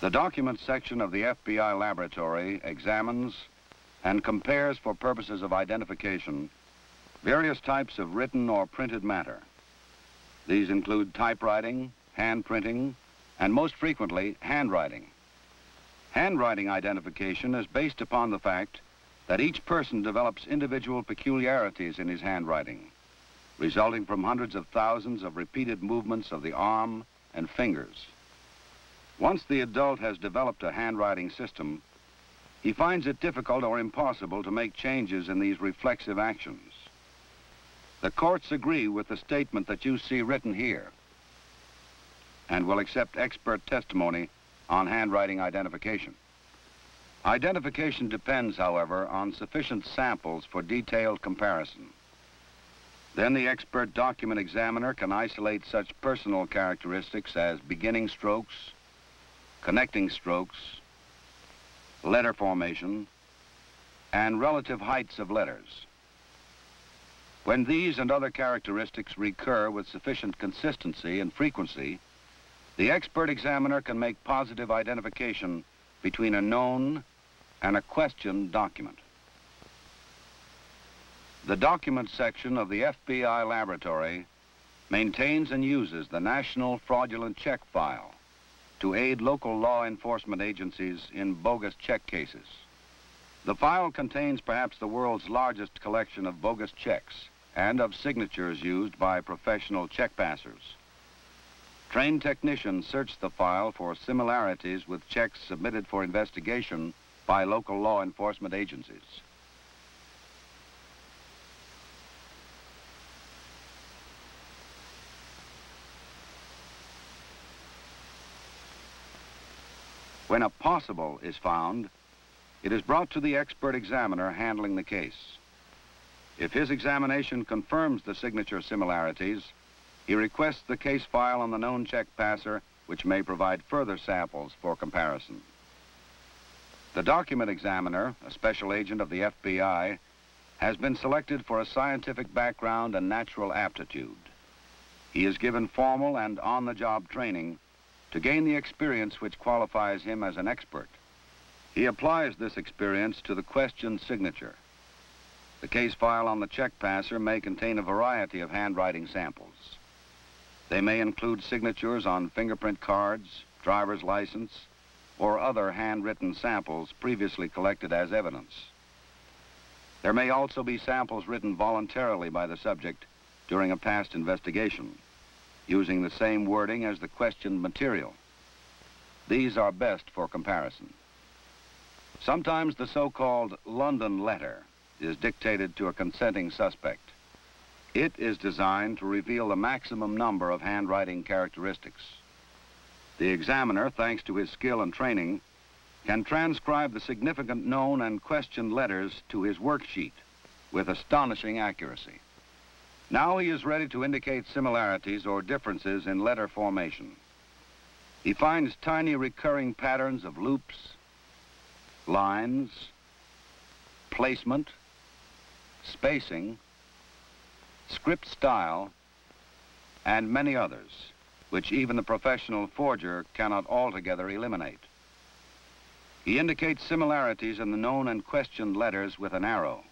The documents section of the FBI laboratory examines and compares for purposes of identification various types of written or printed matter. These include typewriting, hand printing, and most frequently, handwriting. Handwriting identification is based upon the fact that each person develops individual peculiarities in his handwriting, resulting from hundreds of thousands of repeated movements of the arm and fingers. Once the adult has developed a handwriting system, he finds it difficult or impossible to make changes in these reflexive actions. The courts agree with the statement that you see written here and will accept expert testimony on handwriting identification. Identification depends, however, on sufficient samples for detailed comparison. Then the expert document examiner can isolate such personal characteristics as beginning strokes, connecting strokes, letter formation, and relative heights of letters. When these and other characteristics recur with sufficient consistency and frequency, the expert examiner can make positive identification between a known and a questioned document. The document section of the FBI laboratory maintains and uses the National Fraudulent Check File to aid local law enforcement agencies in bogus check cases. The file contains perhaps the world's largest collection of bogus checks and of signatures used by professional check passers. Trained technicians search the file for similarities with checks submitted for investigation by local law enforcement agencies. When a possible is found, it is brought to the expert examiner handling the case. If his examination confirms the signature similarities, he requests the case file on the known check passer, which may provide further samples for comparison. The document examiner, a special agent of the FBI, has been selected for a scientific background and natural aptitude. He is given formal and on-the-job training to gain the experience which qualifies him as an expert. He applies this experience to the question signature. The case file on the check passer may contain a variety of handwriting samples. They may include signatures on fingerprint cards, driver's license, or other handwritten samples previously collected as evidence. There may also be samples written voluntarily by the subject during a past investigation, using the same wording as the questioned material. These are best for comparison. Sometimes the so-called London letter is dictated to a consenting suspect. It is designed to reveal the maximum number of handwriting characteristics. The examiner, thanks to his skill and training, can transcribe the significant known and questioned letters to his worksheet with astonishing accuracy. Now he is ready to indicate similarities or differences in letter formation. He finds tiny recurring patterns of loops, lines, placement, spacing, script style, and many others, which even the professional forger cannot altogether eliminate. He indicates similarities in the known and questioned letters with an arrow.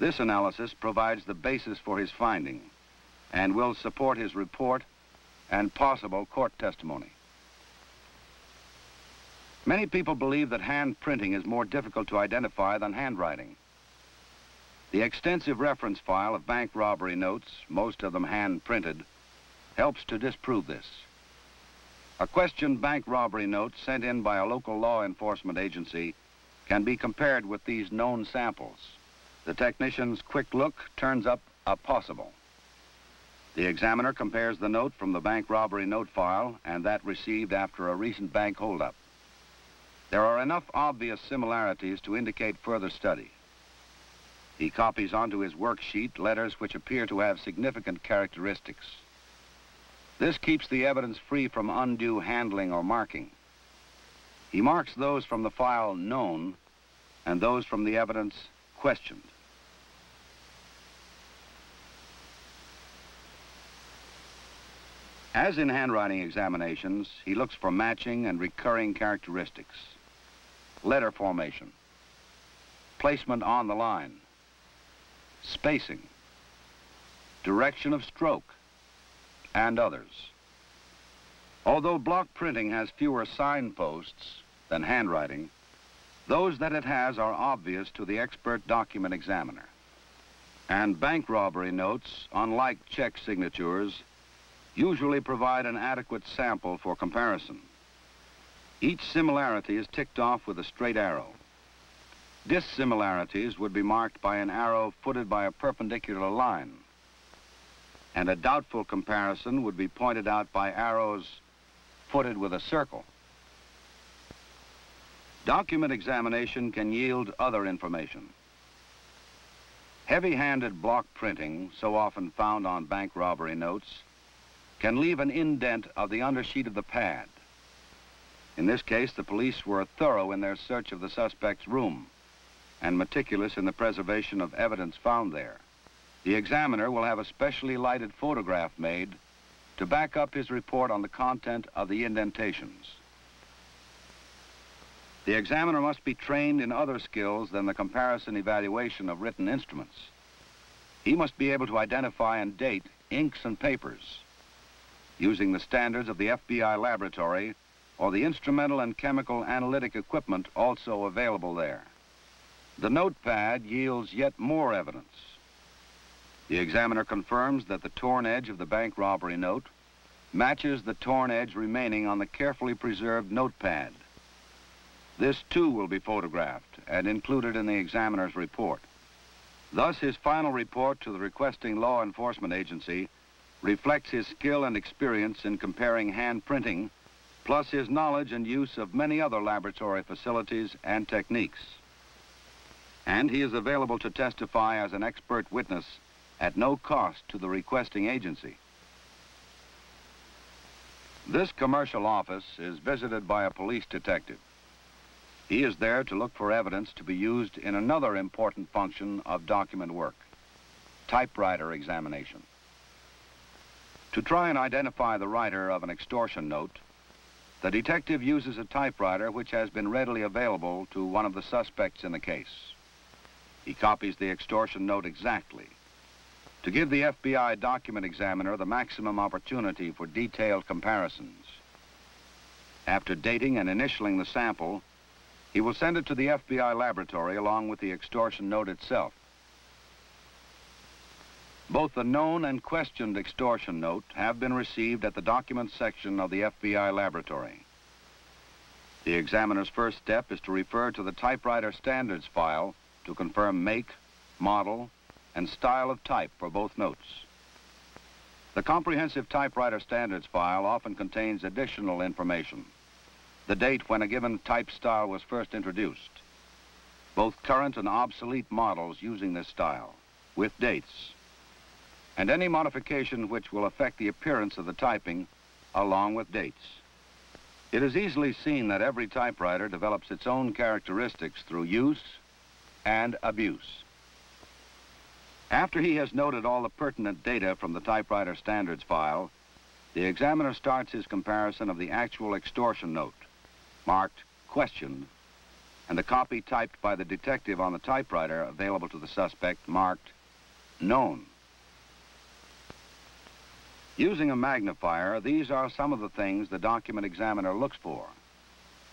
This analysis provides the basis for his finding and will support his report and possible court testimony. Many people believe that hand printing is more difficult to identify than handwriting. The extensive reference file of bank robbery notes, most of them hand-printed, helps to disprove this. A questioned bank robbery note sent in by a local law enforcement agency can be compared with these known samples. The technician's quick look turns up a possible. The examiner compares the note from the bank robbery note file and that received after a recent bank holdup. There are enough obvious similarities to indicate further study. He copies onto his worksheet letters which appear to have significant characteristics. This keeps the evidence free from undue handling or marking. He marks those from the file known and those from the evidence questioned. As in handwriting examinations, he looks for matching and recurring characteristics. Letter formation, placement on the line, spacing, direction of stroke, and others. Although block printing has fewer signposts than handwriting, those that it has are obvious to the expert document examiner. And bank robbery notes, unlike check signatures, usually provide an adequate sample for comparison. Each similarity is ticked off with a straight arrow. Dissimilarities would be marked by an arrow footed by a perpendicular line. And a doubtful comparison would be pointed out by arrows footed with a circle. Document examination can yield other information. Heavy-handed block printing, so often found on bank robbery notes, can leave an indent of the undersheet of the pad. In this case, the police were thorough in their search of the suspect's room and meticulous in the preservation of evidence found there. The examiner will have a specially lighted photograph made to back up his report on the content of the indentations. The examiner must be trained in other skills than the comparison evaluation of written instruments. He must be able to identify and date inks and papers using the standards of the FBI laboratory or the instrumental and chemical analytic equipment also available there. The notepad yields yet more evidence. The examiner confirms that the torn edge of the bank robbery note matches the torn edge remaining on the carefully preserved notepad. This too will be photographed and included in the examiner's report. Thus, his final report to the requesting law enforcement agency reflects his skill and experience in comparing hand printing, plus his knowledge and use of many other laboratory facilities and techniques. And he is available to testify as an expert witness at no cost to the requesting agency. This commercial office is visited by a police detective. He is there to look for evidence to be used in another important function of document work, typewriter examination. To try and identify the writer of an extortion note, the detective uses a typewriter which has been readily available to one of the suspects in the case. He copies the extortion note exactly to give the FBI document examiner the maximum opportunity for detailed comparisons. After dating and initialing the sample, he will send it to the FBI laboratory along with the extortion note itself. Both the known and questioned extortion note have been received at the documents section of the FBI laboratory. The examiner's first step is to refer to the typewriter standards file to confirm make, model, and style of type for both notes. The comprehensive typewriter standards file often contains additional information. The date when a given type style was first introduced. Both current and obsolete models using this style, with dates. And any modification which will affect the appearance of the typing, along with dates. It is easily seen that every typewriter develops its own characteristics through use and abuse. After he has noted all the pertinent data from the typewriter standards file, the examiner starts his comparison of the actual extortion note, marked questioned, and the copy typed by the detective on the typewriter available to the suspect marked known. Using a magnifier, these are some of the things the document examiner looks for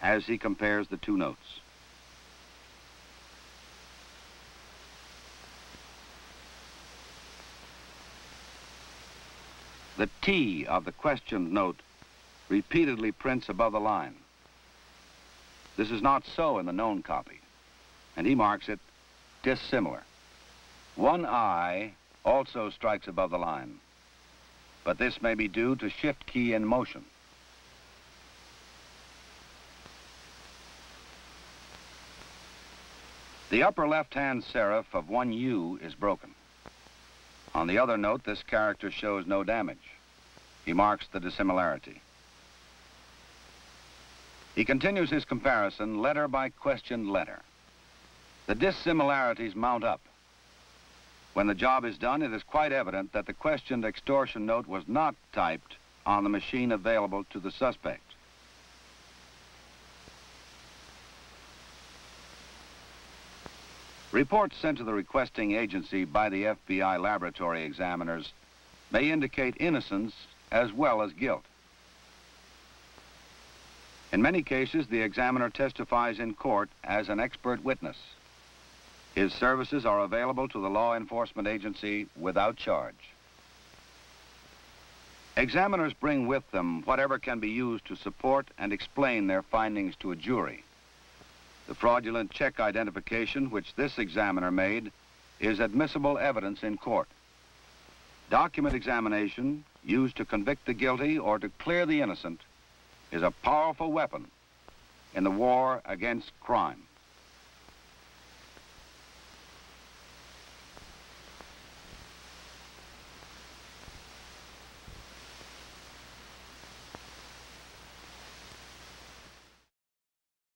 as he compares the two notes. The T of the questioned note repeatedly prints above the line. This is not so in the known copy, and he marks it dissimilar. One I also strikes above the line, but this may be due to shift key in motion. The upper left-hand serif of one U is broken. On the other note, this character shows no damage. He marks the dissimilarity. He continues his comparison letter by questioned letter. The dissimilarities mount up. When the job is done, it is quite evident that the questioned extortion note was not typed on the machine available to the suspect. Reports sent to the requesting agency by the FBI laboratory examiners may indicate innocence as well as guilt. In many cases, the examiner testifies in court as an expert witness. His services are available to the law enforcement agency without charge. Examiners bring with them whatever can be used to support and explain their findings to a jury. The fraudulent check identification which this examiner made is admissible evidence in court. Document examination, used to convict the guilty or to clear the innocent, is a powerful weapon in the war against crime.